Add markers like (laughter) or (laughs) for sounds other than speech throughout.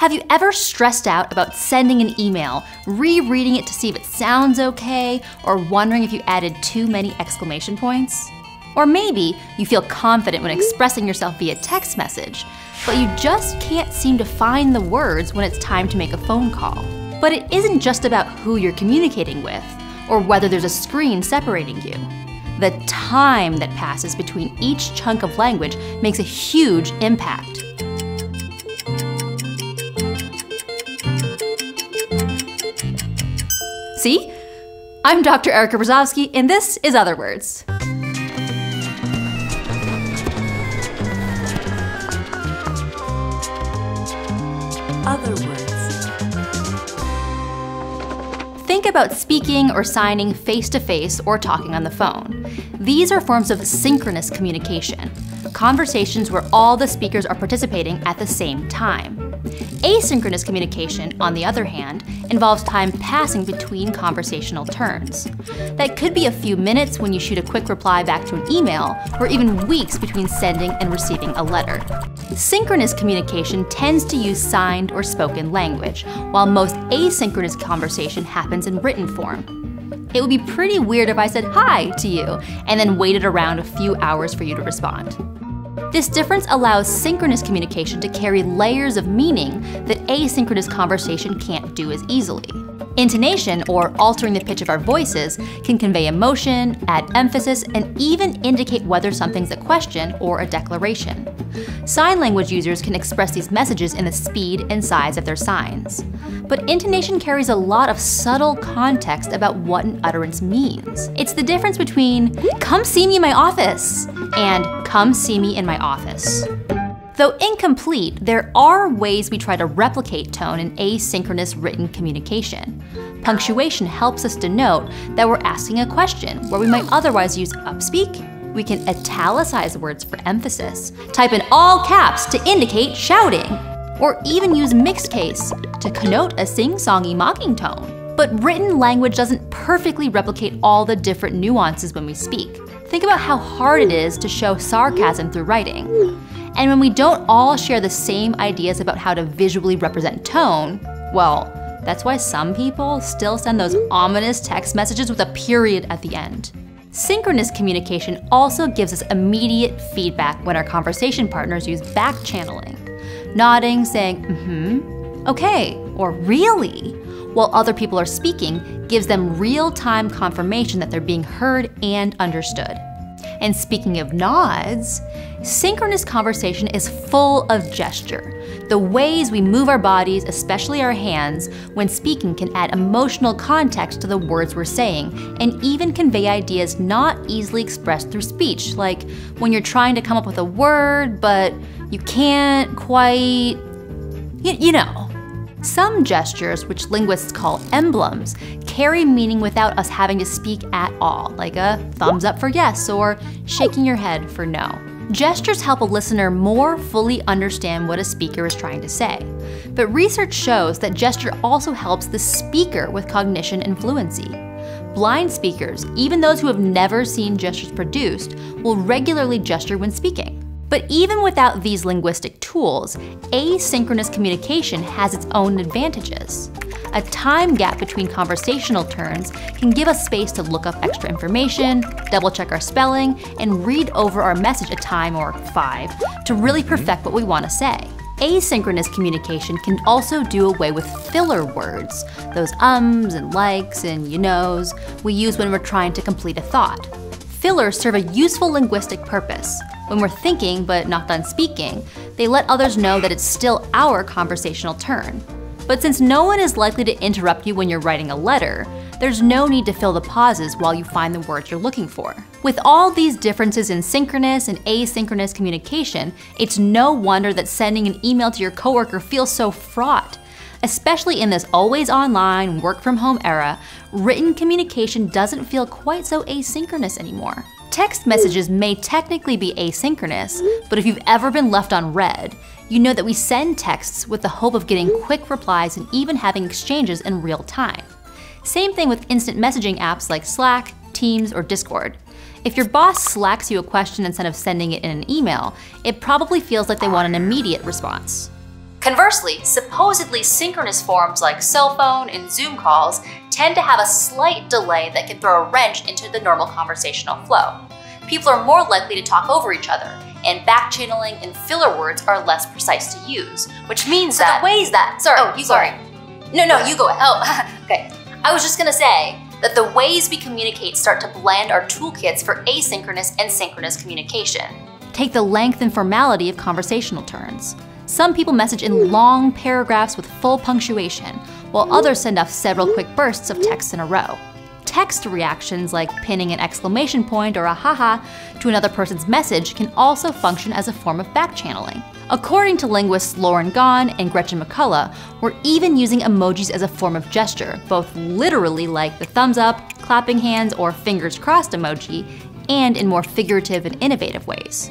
Have you ever stressed out about sending an email, rereading it to see if it sounds okay, or wondering if you added too many exclamation points? Or maybe you feel confident when expressing yourself via text message, but you just can't seem to find the words when it's time to make a phone call. But it isn't just about who you're communicating with, or whether there's a screen separating you. The time that passes between each chunk of language makes a huge impact. See? I'm Dr. Erica Brozovsky, and this is Otherwords. Other words. Think about speaking or signing face to face or talking on the phone. These are forms of synchronous communication, conversations where all the speakers are participating at the same time. Asynchronous communication, on the other hand, involves time passing between conversational turns. That could be a few minutes when you shoot a quick reply back to an email, or even weeks between sending and receiving a letter. Synchronous communication tends to use signed or spoken language, while most asynchronous conversation happens in written form. It would be pretty weird if I said hi to you and then waited around a few hours for you to respond. This difference allows synchronous communication to carry layers of meaning that asynchronous conversation can't do as easily. Intonation, or altering the pitch of our voices, can convey emotion, add emphasis, and even indicate whether something's a question or a declaration. Sign language users can express these messages in the speed and size of their signs. But intonation carries a lot of subtle context about what an utterance means. It's the difference between, come see me in my office, and come see me in my office. Though incomplete, there are ways we try to replicate tone in asynchronous written communication. Punctuation helps us denote that we're asking a question where we might hmm. otherwise use upspeak. We can italicize words for emphasis, type in all caps to indicate shouting, or even use mixed case to connote a sing-songy mocking tone. But written language doesn't perfectly replicate all the different nuances when we speak. Think about how hard it is to show sarcasm through writing. And when we don't all share the same ideas about how to visually represent tone, well, that's why some people still send those ominous text messages with a period at the end. Synchronous communication also gives us immediate feedback when our conversation partners use back channeling. Nodding, saying, mm hmm, okay, or really, while other people are speaking gives them real time confirmation that they're being heard and understood. And speaking of nods, synchronous conversation is full of gesture. The ways we move our bodies, especially our hands, when speaking can add emotional context to the words we're saying and even convey ideas not easily expressed through speech, like when you're trying to come up with a word, but you can't quite. you, you know. Some gestures, which linguists call emblems, carry meaning without us having to speak at all, like a thumbs up for yes or shaking your head for no. Gestures help a listener more fully understand what a speaker is trying to say. But research shows that gesture also helps the speaker with cognition and fluency. Blind speakers, even those who have never seen gestures produced, will regularly gesture when speaking. But even without these linguistic tools, asynchronous communication has its own advantages. A time gap between conversational turns can give us space to look up extra information, double check our spelling, and read over our message a time or five to really mm-hmm. perfect what we want to say. Asynchronous communication can also do away with filler words, those ums and likes and you knows we use when we're trying to complete a thought. Fillers serve a useful linguistic purpose. When we're thinking but not done speaking, they let others know that it's still our conversational turn. But since no one is likely to interrupt you when you're writing a letter, there's no need to fill the pauses while you find the words you're looking for. With all these differences in synchronous and asynchronous communication, it's no wonder that sending an email to your coworker feels so fraught. Especially in this always online, work from home era, written communication doesn't feel quite so asynchronous anymore. Text messages may technically be asynchronous, but if you've ever been left on read, you know that we send texts with the hope of getting quick replies and even having exchanges in real time. Same thing with instant messaging apps like Slack, Teams, or Discord. If your boss slacks you a question instead of sending it in an email, it probably feels like they want an immediate response. Conversely, supposedly synchronous forms like cell phone and Zoom calls tend to have a slight delay that can throw a wrench into the normal conversational flow. People are more likely to talk over each other, and backchanneling and filler words are less precise to use, which means So that the ways that. Sorry, Oh, you sorry. go No, no, you go ahead. Oh, (laughs) okay. I was just gonna say that the ways we communicate start to blend our toolkits for asynchronous and synchronous communication. Take the length and formality of conversational turns. Some people message in long paragraphs with full punctuation, while others send off several quick bursts of text in a row. Text reactions like pinning an exclamation point or a haha to another person's message can also function as a form of backchanneling. According to linguists Lauren Gawne and Gretchen McCulloch, we're even using emojis as a form of gesture, both literally like the thumbs up, clapping hands, or fingers crossed emoji, and in more figurative and innovative ways.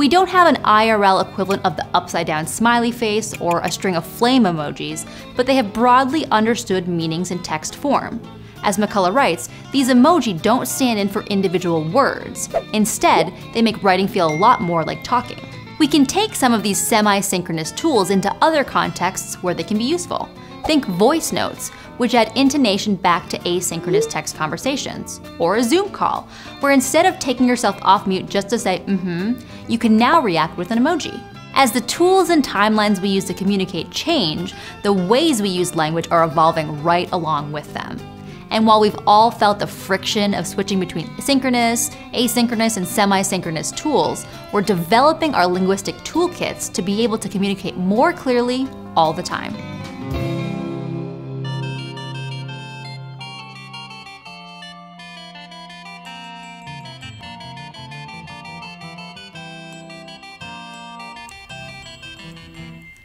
We don't have an IRL equivalent of the upside down smiley face or a string of flame emojis, but they have broadly understood meanings in text form. As McCulloch writes, these emoji don't stand in for individual words. Instead, they make writing feel a lot more like talking. We can take some of these semi synchronous tools into other contexts where they can be useful. Think voice notes, which add intonation back to asynchronous text conversations, or a Zoom call, where instead of taking yourself off mute just to say mm hmm, you can now react with an emoji. As the tools and timelines we use to communicate change, the ways we use language are evolving right along with them. And while we've all felt the friction of switching between synchronous, asynchronous, and semi synchronous tools, we're developing our linguistic toolkits to be able to communicate more clearly all the time.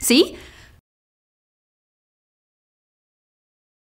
See?